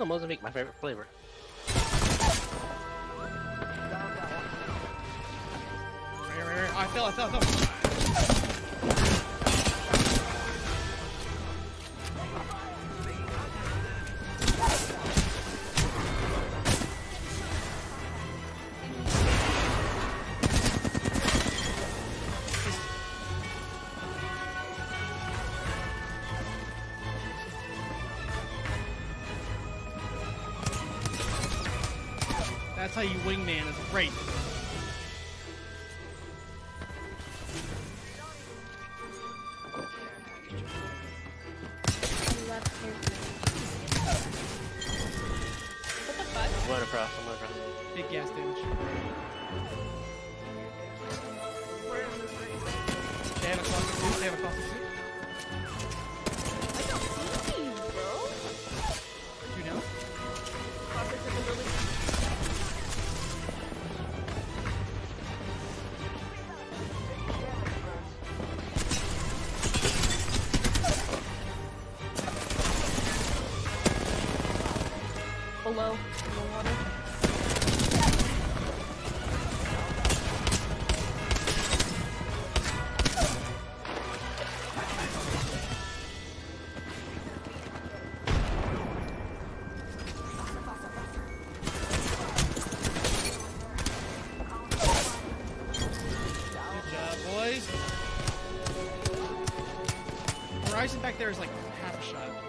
Oh, Mozambique, my favorite flavor. I fell, I fell, I fell. That's how you wingman is great. What the fuck? I'm going across, I'm going across. Big gas damage. Below, in the water. Horizon back there is like half a shot.